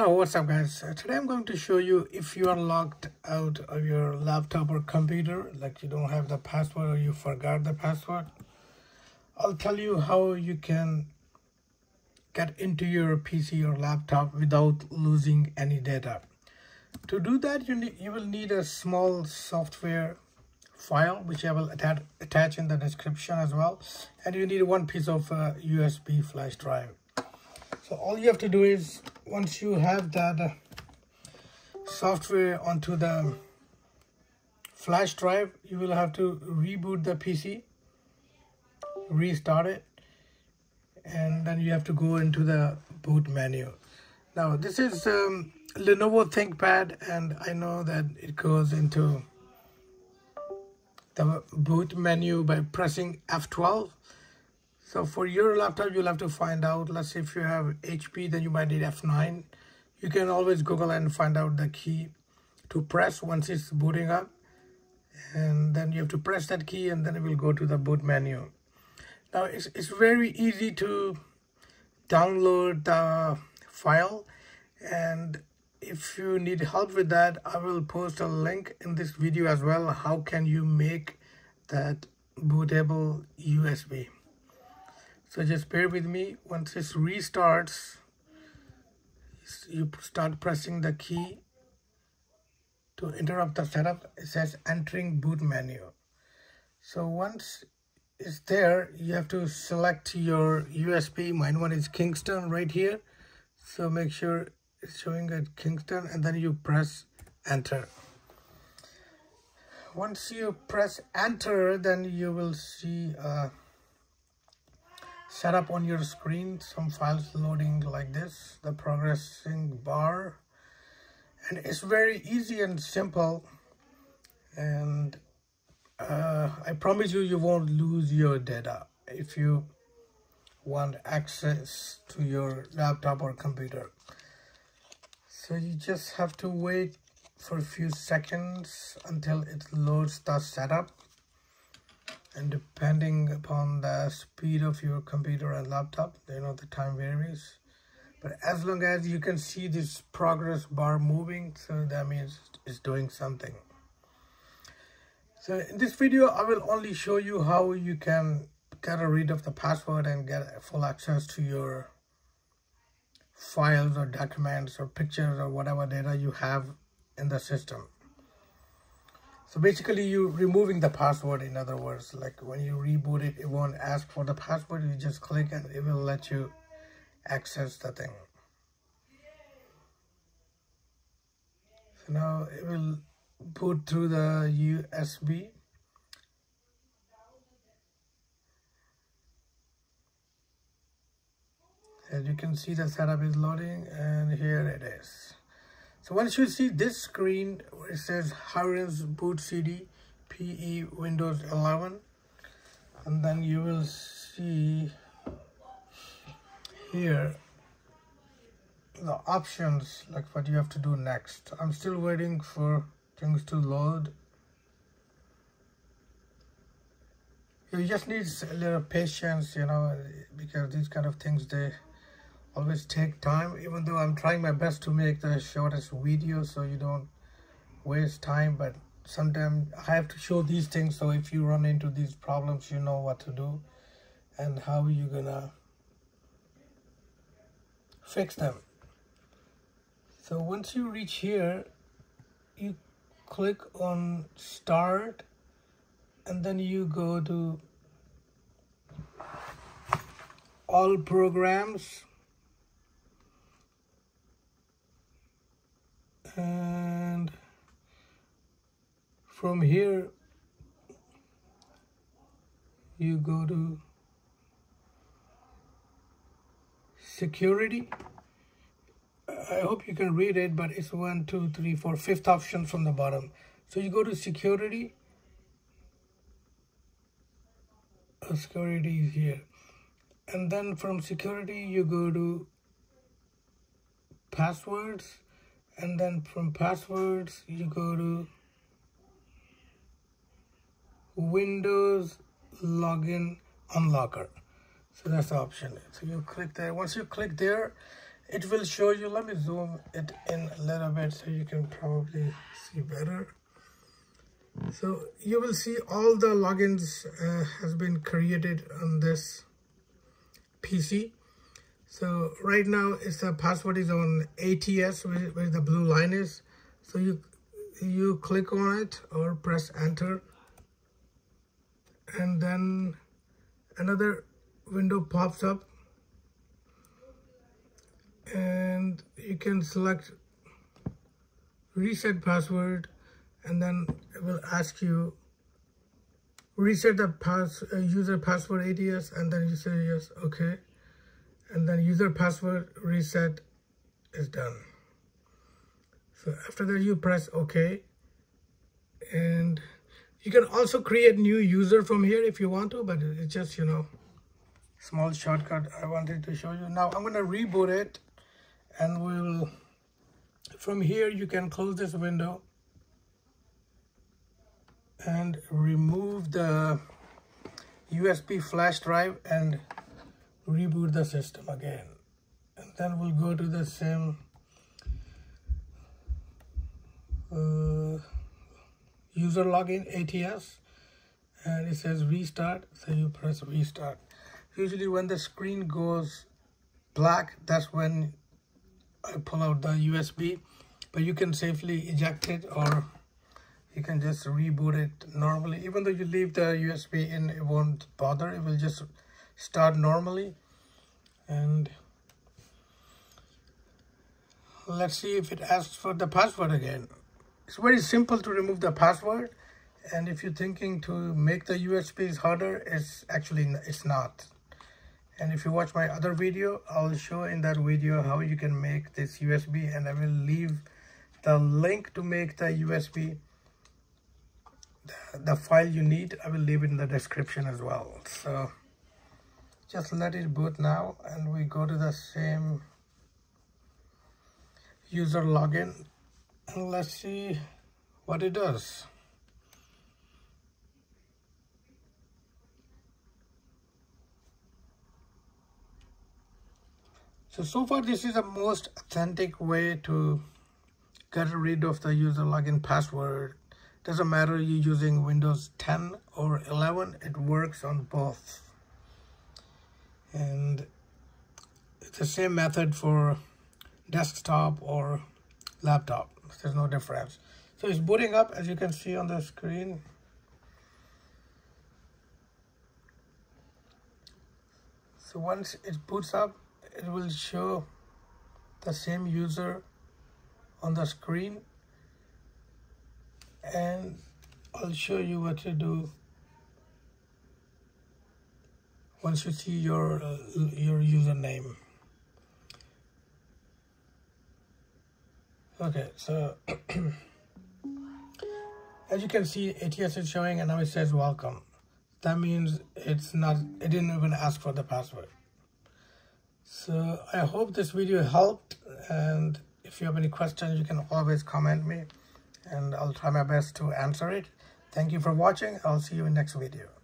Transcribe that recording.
Hello, what's up guys? Uh, today I'm going to show you if you are locked out of your laptop or computer, like you don't have the password or you forgot the password. I'll tell you how you can get into your PC or laptop without losing any data. To do that, you, need, you will need a small software file, which I will attach, in the description as well. And you need one piece of uh, USB flash drive. So all you have to do is once you have that uh, software onto the flash drive, you will have to reboot the PC, restart it, and then you have to go into the boot menu. Now this is um, Lenovo ThinkPad and I know that it goes into the boot menu by pressing F12 so for your laptop, you'll have to find out, let's say if you have HP, then you might need F9. You can always Google and find out the key to press once it's booting up. And then you have to press that key and then it will go to the boot menu. Now it's, it's very easy to download the file and if you need help with that, I will post a link in this video as well. How can you make that bootable USB? So just bear with me. Once this restarts you start pressing the key to interrupt the setup. It says entering boot menu. So once it's there you have to select your USB mine one is Kingston right here. So make sure it's showing at Kingston and then you press enter. Once you press enter then you will see uh, set up on your screen some files loading like this the progressing bar. And it's very easy and simple. And uh, I promise you you won't lose your data if you want access to your laptop or computer. So you just have to wait for a few seconds until it loads the setup and depending upon the speed of your computer and laptop you know the time varies. But as long as you can see this progress bar moving so that means it's doing something. So in this video i will only show you how you can get a read of the password and get full access to your files or documents or pictures or whatever data you have in the system so basically you're removing the password in other words, like when you reboot it, it won't ask for the password, you just click and it will let you access the thing. So now it will boot through the USB. As you can see the setup is loading and here it is. So once you see this screen it says Hiren's Boot CD PE Windows 11 and then you will see here the options like what you have to do next. I'm still waiting for things to load. You just need a little patience, you know, because these kind of things, they always take time even though I'm trying my best to make the shortest video so you don't waste time but sometimes I have to show these things so if you run into these problems you know what to do and how you're gonna fix them. So once you reach here you click on start and then you go to all programs and from here you go to security. I hope you can read it but it's one two three four fifth option from the bottom. So you go to security. Security is here. And then from security you go to passwords and then from passwords you go to Windows login unlocker. So that's the option. So you click there. Once you click there it will show you let me zoom it in a little bit so you can probably see better. So you will see all the logins uh, has been created on this PC so right now it's the password is on ATS where, where the blue line is. So you you click on it or press enter. And then another window pops up. And you can select reset password and then it will ask you reset the pass uh, user password ATS and then you say yes okay and then user password reset is done. So after that you press OK. And you can also create new user from here if you want to but it's just you know small shortcut I wanted to show you. Now I'm gonna reboot it and we'll from here you can close this window and remove the USB flash drive and the system again. And then we'll go to the same uh, user login ATS and it says restart so you press restart. Usually when the screen goes black that's when I pull out the USB but you can safely eject it or you can just reboot it normally. Even though you leave the USB in it won't bother. It will just start normally and let's see if it asks for the password again. It's very simple to remove the password. And if you're thinking to make the USBs harder it's actually it's not. And if you watch my other video I'll show in that video how you can make this USB and I will leave the link to make the USB the, the file you need. I will leave it in the description as well. So just let it boot now and we go to the same user login and let's see what it does. So so far this is the most authentic way to get rid of the user login password. Doesn't matter you're using Windows 10 or 11 it works on both and it's the same method for desktop or laptop. There's no difference. So it's booting up as you can see on the screen. So once it boots up it will show the same user on the screen. And I'll show you what to do once you see your uh, your username. Okay so as you can see ATS is showing and now it says welcome. That means it's not it didn't even ask for the password. So I hope this video helped and if you have any questions you can always comment me and I'll try my best to answer it. Thank you for watching. I'll see you in next video